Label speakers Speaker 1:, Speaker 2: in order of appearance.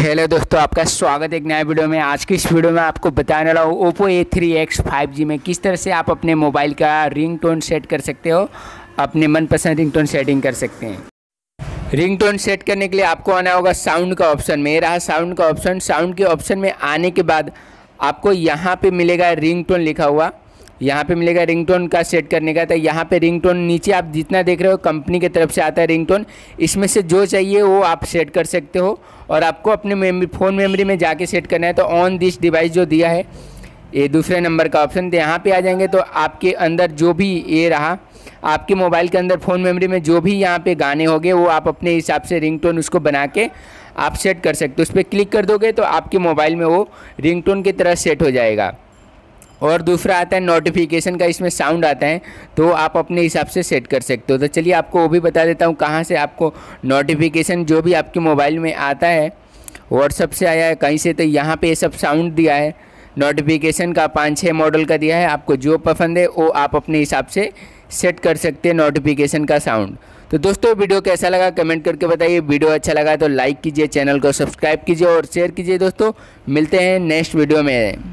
Speaker 1: Hello दोस्तों, आपका स्वागत है एक नया वीडियो में। आज की इस वीडियो में आपको बताने वाला हूँ, Oppo A three X five G में किस तरह से आप अपने मोबाइल का रिंगटोन सेट कर सकते हो, अपने मनपसंद रिंगटोन सेटिंग कर सकते हैं। रिंगटोन सेट करने के लिए आपको आना होगा साउंड का ऑप्शन में। रहा साउंड का ऑप्शन साउंड के ऑप्शन में आने के बाद आपको यहाँ पर मिलेगा रिंगटोन लिखा हुआ। यहाँ पे मिलेगा रिंगटोन का सेट करने का। तो यहाँ पे रिंगटोन नीचे आप जितना देख रहे हो कंपनी की तरफ़ से आता है रिंगटोन इसमें से जो चाहिए वो आप सेट कर सकते हो। और आपको अपने मेमरी फ़ोन मेमोरी में जाके सेट करना है। तो ऑन दिस डिवाइस जो दिया है, ये दूसरे नंबर का ऑप्शन तो यहाँ पे आ जाएँगे तो आपके अंदर जो भी ये रहा, आपके मोबाइल के अंदर फ़ोन मेमोरी में जो भी यहाँ पे गाने होंगे वो आप अपने हिसाब से रिंगटोन उसको बना के आप सेट कर सकते हो। उस पर क्लिक कर दोगे तो आपके मोबाइल में वो रिंगटोन की तरह सेट हो जाएगा। और दूसरा आता है नोटिफिकेशन का, इसमें साउंड आता है तो आप अपने हिसाब से सेट कर सकते हो। तो चलिए आपको वो भी बता देता हूँ कहाँ से आपको नोटिफिकेशन जो भी आपके मोबाइल में आता है व्हाट्सअप से आया है, कहीं से तो यहाँ पे ये सब साउंड दिया है। नोटिफिकेशन का पाँच छः मॉडल का दिया है, आपको जो पसंद है, वो आप अपने हिसाब से सेट कर सकते हैं नोटिफिकेशन का साउंड तो दोस्तों, वीडियो कैसा लगा कमेंट करके बताइए। वीडियो अच्छा लगा तो लाइक कीजिए, चैनल को सब्सक्राइब कीजिए और शेयर कीजिए दोस्तों। मिलते हैं नेक्स्ट वीडियो में।